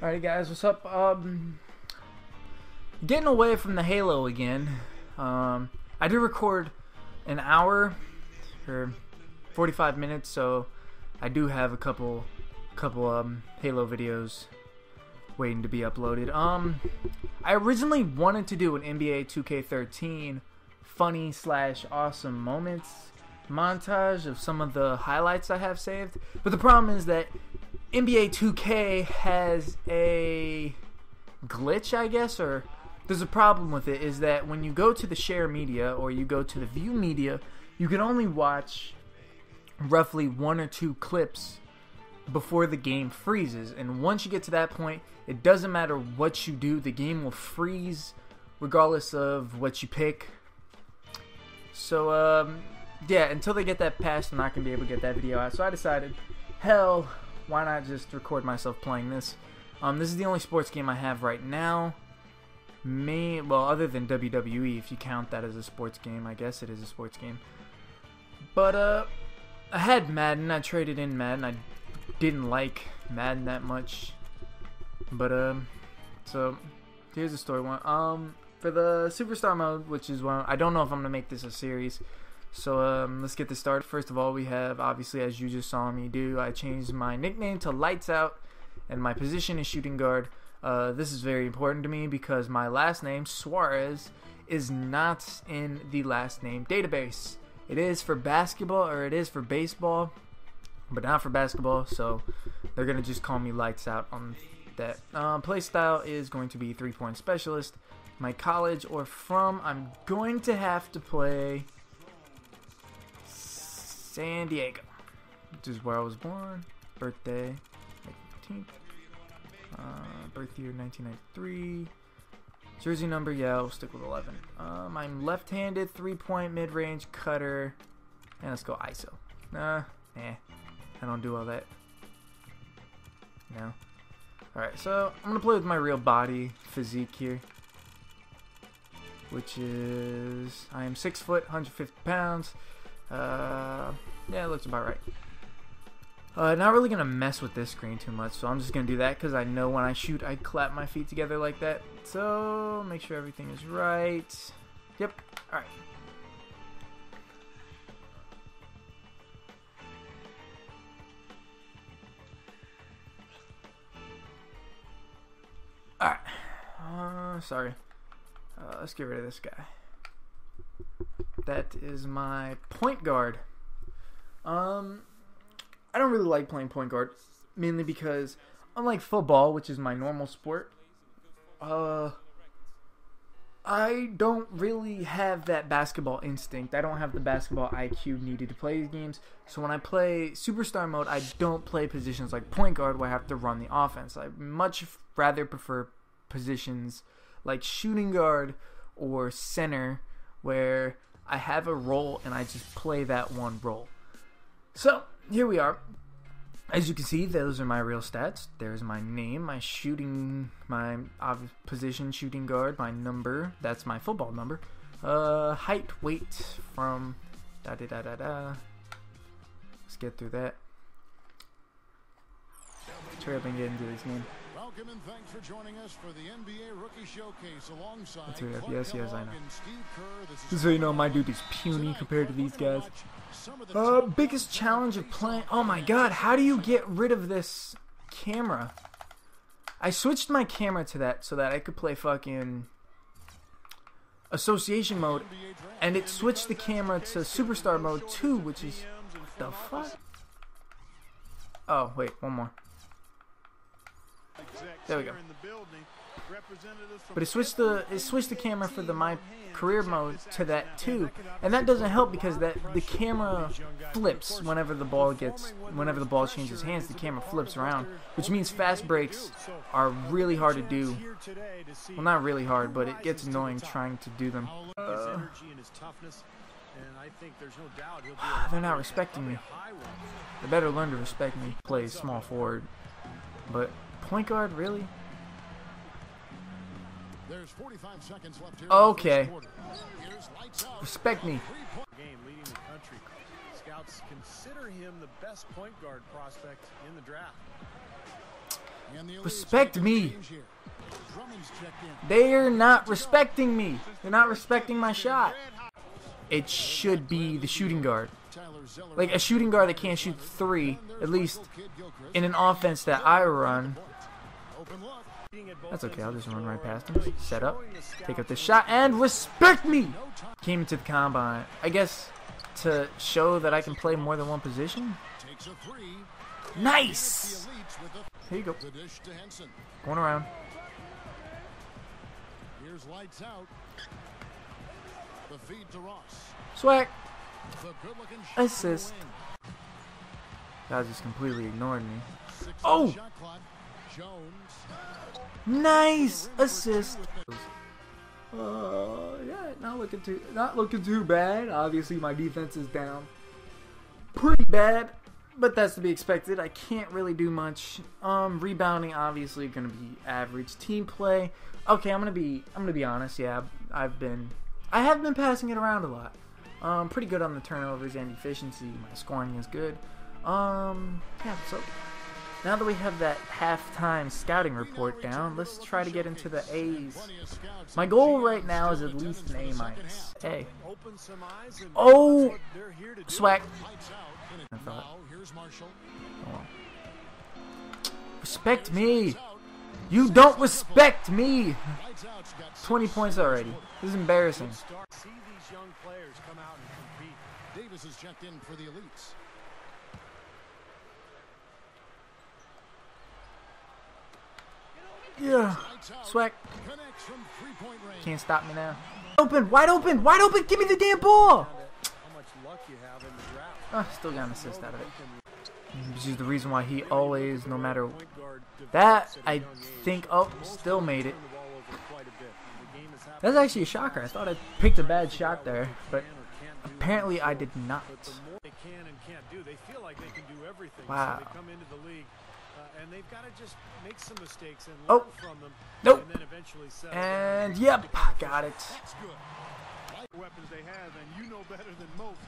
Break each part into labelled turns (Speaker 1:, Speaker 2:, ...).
Speaker 1: Alright guys, what's up? Um, getting away from the Halo again. Um, I did record an hour or 45 minutes, so I do have a couple, couple um, Halo videos waiting to be uploaded. Um, I originally wanted to do an NBA 2K13 funny slash awesome moments montage of some of the highlights I have saved, but the problem is that NBA 2K has a glitch, I guess, or there's a problem with it is that when you go to the share media or you go to the view media, you can only watch roughly one or two clips before the game freezes. And once you get to that point, it doesn't matter what you do, the game will freeze regardless of what you pick. So, um, yeah, until they get that passed, I'm not going to be able to get that video out. So I decided, hell, why not just record myself playing this? Um, this is the only sports game I have right now. May well, other than WWE, if you count that as a sports game, I guess it is a sports game. But uh, I had Madden. I traded in Madden. I didn't like Madden that much. But um, so here's the story one. Um, for the superstar mode, which is one, I don't know if I'm gonna make this a series. So um, let's get this started. First of all, we have obviously, as you just saw me do, I changed my nickname to Lights Out, and my position is shooting guard. Uh, this is very important to me because my last name Suarez is not in the last name database. It is for basketball or it is for baseball, but not for basketball. So they're gonna just call me Lights Out on that. Uh, play style is going to be three point specialist. My college or from, I'm going to have to play San Diego, which is where I was born. Birthday, May 15th. Uh, birth year 1993. Jersey number, yeah, we'll stick with 11. Um, I'm left-handed, three-point mid-range cutter. And let's go ISO. Nah, eh. I don't do all that. No. Alright, so I'm going to play with my real body physique here. Which is... I am 6 foot, 150 pounds. Uh, yeah, it looks about right. Uh, not really going to mess with this screen too much, so I'm just going to do that because I know when I shoot I clap my feet together like that. So, make sure everything is right. Yep, alright. Alright. Uh, sorry. Uh, let's get rid of this guy. That is my point guard. Um, I don't really like playing point guard, mainly because unlike football, which is my normal sport, uh, I don't really have that basketball instinct. I don't have the basketball IQ needed to play these games. So when I play superstar mode, I don't play positions like point guard where I have to run the offense. I much rather prefer positions like shooting guard or center where I have a role and I just play that one role. So here we are. As you can see, those are my real stats. There's my name, my shooting, my position shooting guard, my number. That's my football number. Uh, height, weight from da da da da da. Let's get through that. Up and get into this game.
Speaker 2: Welcome and thanks for joining us for the NBA Rookie Showcase alongside
Speaker 1: Let's hurry up.
Speaker 2: Clark
Speaker 1: Yes, yes, I know.
Speaker 2: and Steve Kerr. This is
Speaker 1: Just so you know, my dude is puny compared to these guys.
Speaker 2: some of the
Speaker 1: Uh, biggest challenge of playing. Oh my god, how do you get rid of this camera? I switched my camera to that so that I could play fucking association mode, and it switched the camera to superstar mode too, which is the fuck. Oh wait, one more. There we go. But it switched the it switched the camera for the my career mode to that too, and that doesn't help because that the camera flips whenever the ball gets whenever the ball changes hands. The camera flips around, which means fast breaks are really hard to do. Well, not really hard, but it gets annoying trying to do them. Uh, they're not respecting me. They better learn to respect me. Play small forward, but point guard really?
Speaker 2: There's 45 seconds left here.
Speaker 1: Okay.
Speaker 2: In the first quarter. Here's lights out.
Speaker 1: Respect me.
Speaker 3: game leading the country. Scouts consider him the best point guard prospect in the draft.
Speaker 2: And the Elites
Speaker 1: Respect me.
Speaker 2: change here. Drummond's checked in.
Speaker 1: They're not respecting me. They're not respecting my shot. It should be the shooting guard. Like a shooting guard that can't shoot three, at least in an offense that I run. That's okay, I'll just run right past him. Set up, take up the shot, and respect me! Came into the combine. I guess to show that I can play more than one position. Nice! Here you go. Going around.
Speaker 2: Here's lights out.
Speaker 1: Swag. Assist. Guys just completely ignored me. Oh! Nice assist. Uh, yeah, not looking too, not looking too bad. Obviously, my defense is down pretty bad, but that's to be expected. I can't really do much. Um, rebounding obviously gonna be average. Team play, okay. I'm gonna be, I'm gonna be honest. Yeah, I've been, I have been passing it around a lot. Um, pretty good on the turnovers and efficiency. My scoring is good. Um, yeah. So now that we have that halftime scouting report down, let's try to get into the A's. My goal right now is at least an A minus.
Speaker 3: And
Speaker 1: Oh! Swag. I thought-
Speaker 2: Marshall.
Speaker 1: Respect me. You don't respect me.
Speaker 2: Lights out's got six.
Speaker 1: 20 points already. This is embarrassing.
Speaker 3: See these young players come out and compete.
Speaker 2: Davis is checked in for the Elites.
Speaker 1: Yeah. Swag. Can't stop me now. Open. Wide open. Wide open. Give me the damn ball. Oh, still got an assist out of it. Which is the reason why he always, no matter that,
Speaker 3: develops at a
Speaker 1: I think. Oh, still made it.
Speaker 3: turn the ball over quite a bit. The game is happening
Speaker 1: That's actually a shocker. I thought I picked a bad shot there, but
Speaker 3: can or can't do
Speaker 1: apparently I did not.
Speaker 3: But the more they can and they feel like they can do everything.
Speaker 1: Wow.
Speaker 3: So they come into the league, uh, and they've got to just make some mistakes
Speaker 1: Oh.
Speaker 3: from them.
Speaker 1: Nope.
Speaker 3: And then eventually settle
Speaker 1: And
Speaker 3: down.
Speaker 1: yep, got it.
Speaker 2: That's good.
Speaker 3: weapons they have, and you know better than most.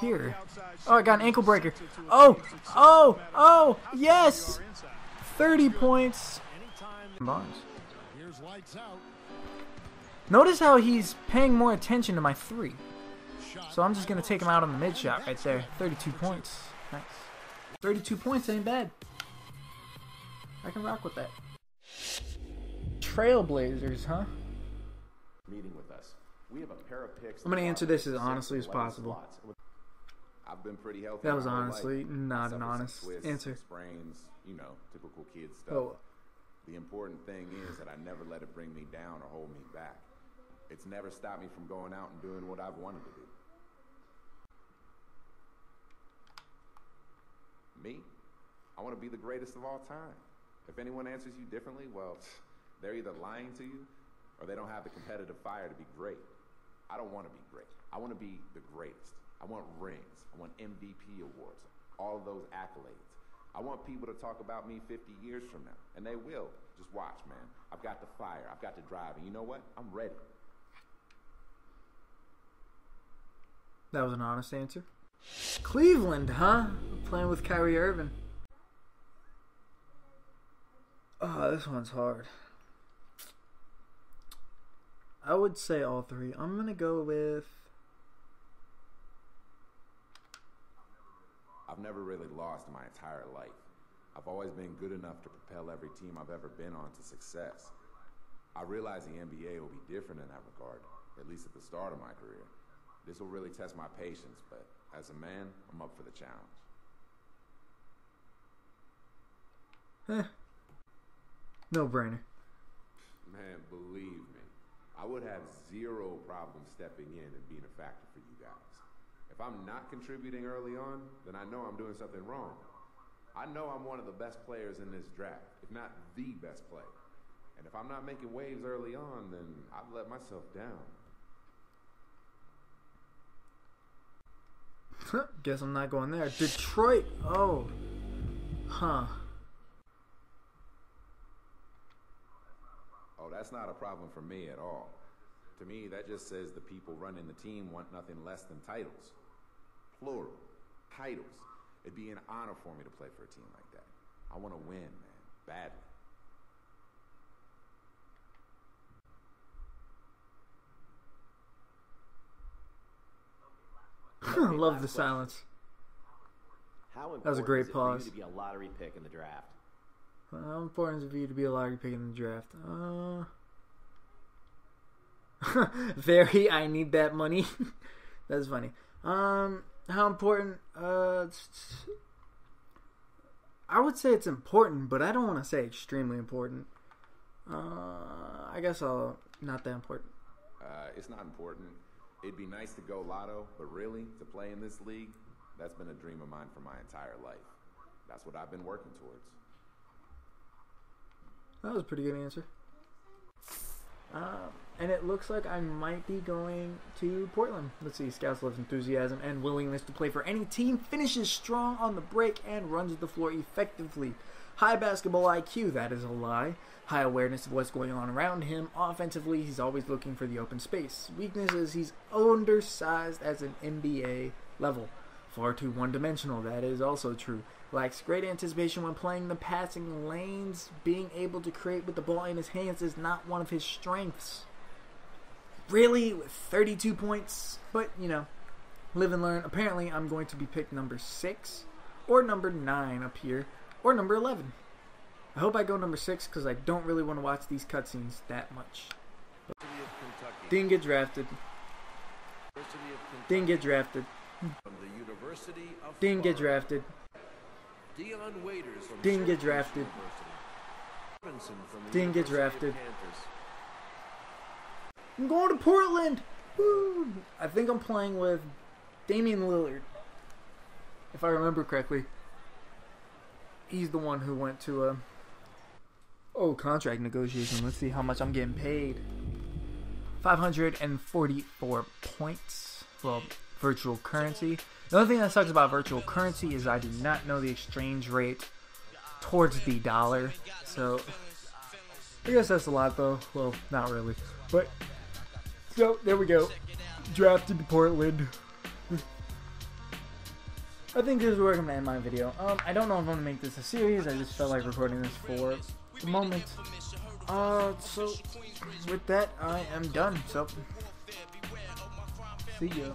Speaker 1: Here. Oh, I got an ankle breaker.
Speaker 3: essential to a
Speaker 1: Oh, oh, oh, yes.
Speaker 3: You are inside.
Speaker 1: 30 points.
Speaker 3: Anytime
Speaker 1: Barnes.
Speaker 2: Here's lights out.
Speaker 1: Notice how he's paying more attention to my three. So I'm just going to take him out on the mid shot right there. 32 points. Nice. 32 points ain't bad. I can rock with that. Trailblazers, huh?
Speaker 4: meeting with us. We have a pair of picks.
Speaker 1: I'm gonna answer this as honestly as
Speaker 4: 11
Speaker 1: possible.
Speaker 4: I've been pretty healthy.
Speaker 1: That was honestly not an honest
Speaker 4: twists,
Speaker 1: answer.
Speaker 4: Sprains, you know, typical kid stuff.
Speaker 1: Oh.
Speaker 4: The important thing is that I never let it bring me down or hold me back. It's never stopped me from going out and doing what I've wanted to do. Me? I want to be the greatest of all time. If anyone answers you differently, well, they're either lying to you or they don't have the competitive fire to be great. I don't want to be great. I want to be the greatest. I want rings. I want MVP awards. All of those accolades. I want people to talk about me 50 years from now, and they will. Just watch, man. I've got the fire. I've got the drive, and you know what? I'm ready.
Speaker 1: That was an honest answer. Cleveland, huh? Playing with Kyrie Irving. Oh, this one's hard. I would say all three. I'm gonna go with.
Speaker 4: I've never really lost in my entire life. I've always been good enough to propel every team I've ever been on to success. I realize the NBA will be different in that regard, at least at the start of my career. This will really test my patience, but as a man, I'm up for the challenge.
Speaker 1: Eh. No brainer.
Speaker 4: Man, believe me, I would have zero problem stepping in and being a factor for you guys. If I'm not contributing early on, then I know I'm doing something wrong. I know I'm one of the best players in this draft, if not the best player. And if I'm not making waves early on, then I've let myself down.
Speaker 1: Guess I'm not going there. Detroit. Oh. Huh.
Speaker 4: Oh, that's not a problem for me at all. To me, that just says the people running the team want nothing less than titles. Plural. Titles. It'd be an honor for me to play for a team like that. I want to win, man. badly.
Speaker 1: Love the silence.
Speaker 5: How important
Speaker 1: was a great
Speaker 5: is it for
Speaker 1: pause.
Speaker 5: you to be a lottery pick in the draft?
Speaker 1: How important is it for you to be a lottery pick in the draft? Uh, very. I need that money. That's funny. Um, how important? Uh, I would say it's important, but I don't want to say extremely important. Uh, I guess I'll not that important.
Speaker 4: Uh, it's not important. It'd be nice to go lotto, but really, to play in this league, that's been a dream of mine for my entire life. That's what I've been working towards.
Speaker 1: That was a pretty good answer. Uh, and it looks like I might be going to Portland. Let's see. Scouts loves enthusiasm and willingness to play for any team. Finishes strong on the break and runs the floor effectively. High basketball IQ, that is a lie. High awareness of what's going on around him. Offensively, he's always looking for the open space. Weaknesses, he's undersized as an NBA level. Far too one dimensional, that is also true. Lacks great anticipation when playing the passing lanes. Being able to create with the ball in his hands is not one of his strengths. Really, with 32 points, but you know, live and learn. Apparently, I'm going to be picked number 6 or number 9 up here or number 11. I hope I go number 6 because I don't really want to watch these cutscenes that much. Didn't get drafted. Didn't get drafted.
Speaker 3: From University of
Speaker 1: Didn't get drafted.
Speaker 3: Dion Waiters from
Speaker 1: Didn't get drafted.
Speaker 3: University. From the
Speaker 1: Didn't get drafted. I'm going to Portland. Woo! I think I'm playing with Damian Lillard. If I remember correctly, he's the one who went to a oh contract negotiation. Let's see how much I'm getting paid. 544 points. Well, virtual currency. The only thing that sucks about virtual currency is I do not know the exchange rate towards the dollar. So I guess that's a lot though. Well, not really. But so there we go. Drafted to Portland. I think this is where I'm gonna end my video. Um, I don't know if I'm gonna make this a series. I just felt like recording this for the moment. Uh, so with that, I am done. So see ya.